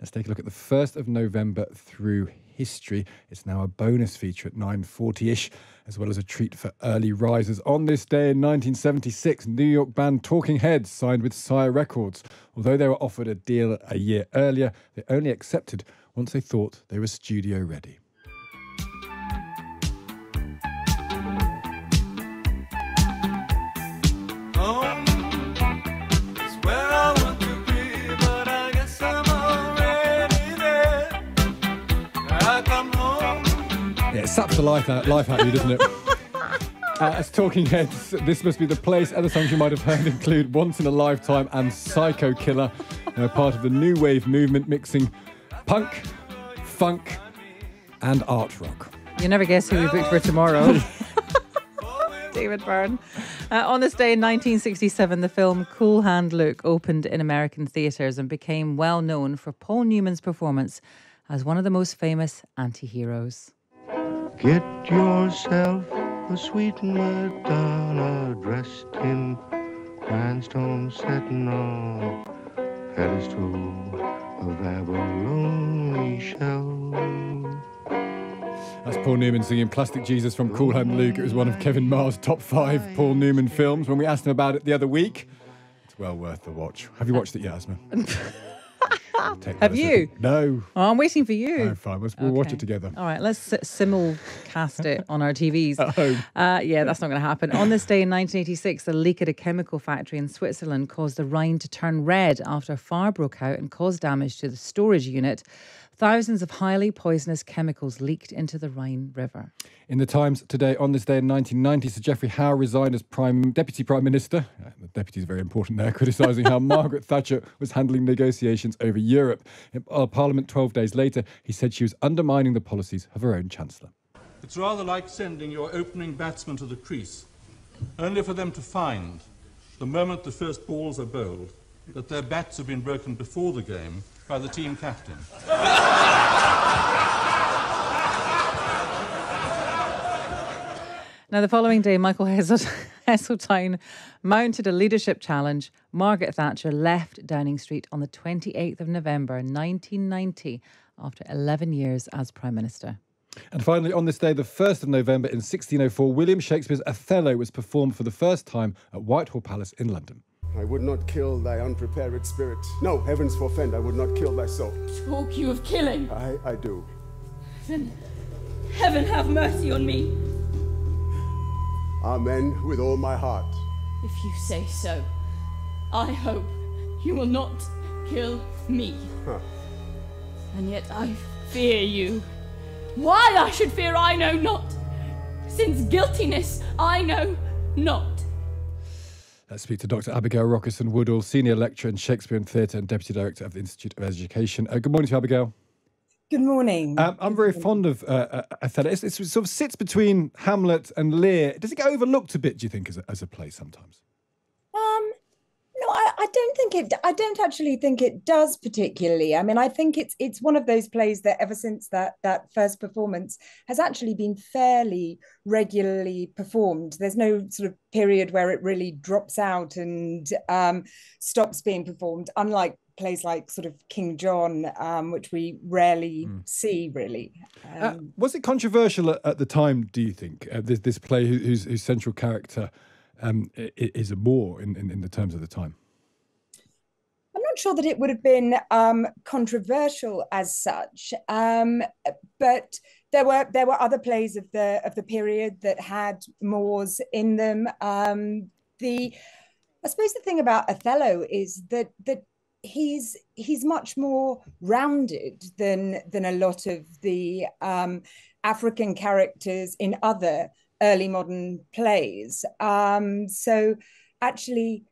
Let's take a look at the 1st of November through history. It's now a bonus feature at 9.40ish, as well as a treat for early risers. On this day in 1976, New York band Talking Heads signed with Sire Records. Although they were offered a deal a year earlier, they only accepted once they thought they were studio ready. Saps the life out, life out of you, doesn't it? Uh, as Talking Heads, this must be the place. Other songs you might have heard include Once in a Lifetime and Psycho Killer. They're part of the new wave movement, mixing punk, funk, and art rock. You never guess who we booked for tomorrow. David Byrne. Uh, on this day in 1967, the film Cool Hand Luke opened in American theatres and became well known for Paul Newman's performance as one of the most famous anti heroes. Get yourself a sweet Madonna dressed in rhinestone satin on pedestal of abalone shell. That's Paul Newman singing Plastic Jesus from Cool Hand Luke. It was one of Kevin Maher's top five Paul Newman films. When we asked him about it the other week, it's well worth the watch. Have you watched it yet, Asma? Take Have that as a- you? No. Oh, I'm waiting for you. No, fine. We'll, we'll watch it together. All right, let's si- simulcast it on our TVs. At home. Uh, yeah, that's not going to happen. On this day in 1986, a leak at a chemical factory in Switzerland caused the Rhine to turn red after a fire broke out and caused damage to the storage unit. Thousands of highly poisonous chemicals leaked into the Rhine River. In the Times today, on this day in 1990, Sir Geoffrey Howe resigned as Prime Deputy Prime Minister. Uh, The deputy is very important there, criticising how Margaret Thatcher was handling negotiations over Europe. In uh, Parliament 12 days later, he said she was undermining the policies of her own Chancellor. It's rather like sending your opening batsman to the crease, only for them to find, the moment the first balls are bowled, that their bats have been broken before the game by the team captain. Now, the following day, Michael Hesselt- Heseltine mounted a leadership challenge. Margaret Thatcher left Downing Street on the 28th of November 1990 after 11 years as Prime Minister. And finally, on this day, the 1st of November in 1604, William Shakespeare's Othello was performed for the first time at Whitehall Palace in London. I would not kill thy unprepared spirit. No, heavens forfend, I would not kill thy soul. Talk you of killing? I, I do. Then heaven have mercy on me, Amen with all my heart. if you say so. I hope you will not kill me. Huh. And yet I fear you. Why I should fear I know not, since guiltiness I know not. Let's speak to Dr. Abigail Rokison-Woodall, Senior Lecturer in Shakespeare and Theatre and Deputy Director of the Institute of Education. Uh, good morning to you, Abigail. Good morning. Um, I'm very fond of uh, uh, Othello. It's, it sort of sits between Hamlet and Lear. Does it get overlooked a bit, do you think, as a, as a play sometimes? I, don't think it. I don't actually think it does particularly. I mean, I think it's it's one of those plays that ever since that that first performance has actually been fairly regularly performed. There's no sort of period where it really drops out and um, stops being performed. Unlike plays like sort of King John, um, which we rarely see really. Um, Uh, was it controversial at, at the time, do you think, uh, this, this play who- whose, whose central character um, is a Moor in, in, in the terms of the time? Sure that it would have been um, controversial as such, um, but there were there were other plays of the of the period that had Moors in them. Um, the I suppose the thing about Othello is that that he's he's much more rounded than than a lot of the um, African characters in other early modern plays. Um, so actually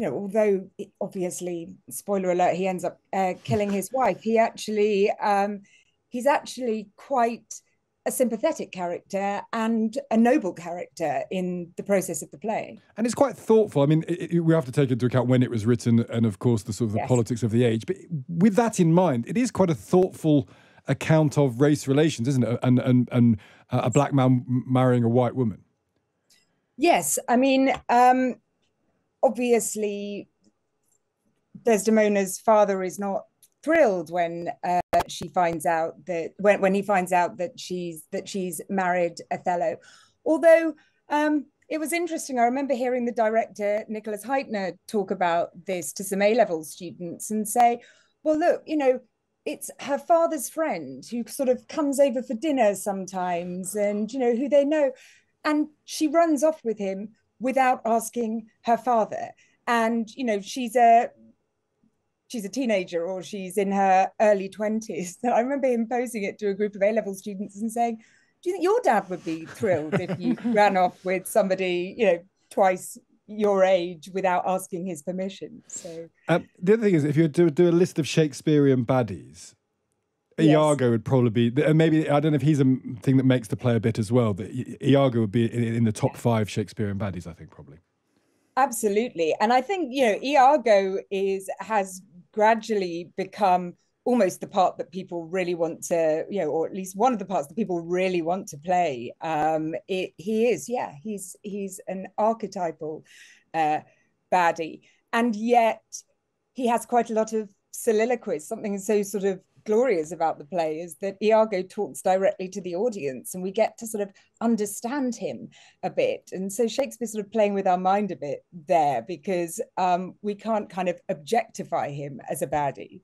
you know, although obviously, spoiler alert, he ends up uh, killing his wife. He actually, um, he's actually quite a sympathetic character and a noble character in the process of the play. And it's quite thoughtful. I mean, it, it- we have to take into account when it was written and, of course, the sort of the Yes. politics of the age. But with that in mind, it is quite a thoughtful account of race relations, isn't it? And and and uh, a black man marrying a white woman. Yes, I mean, um, obviously, Desdemona's father is not thrilled when uh, she finds out that when, when he finds out that she's that she's married Othello. Although um, it was interesting, I remember hearing the director Nicholas Hytner talk about this to some A level students and say, "Well, look, you know." It's her father's friend who sort of comes over for dinner sometimes, and you know who they know, and she runs off with him without asking her father. And you know she's a she's a teenager or she's in her early 20s. So I remember him posing it to a group of A level students and saying, Do you think your dad would be thrilled if you ran off with somebody, you know, twice your age without asking his permission? So um, the other thing is, if you do, do a list of Shakespearean baddies, Iago would probably be, and maybe I don't know if he's a thing that makes the play a bit as well. That Iago would be in, in the top five Shakespearean baddies, I think, probably. Absolutely, and I think you know Iago is has gradually become almost the part that people really want to, you know, or at least one of the parts that people really want to play. Um, it, he is, yeah, he's he's an archetypal uh, baddie, and yet he has quite a lot of soliloquies. Something so sort of glorious about the play is that Iago talks directly to the audience and we get to sort of understand him a bit. And so Shakespeare's sort of playing with our mind a bit there because um, we can't kind of objectify him as a baddie.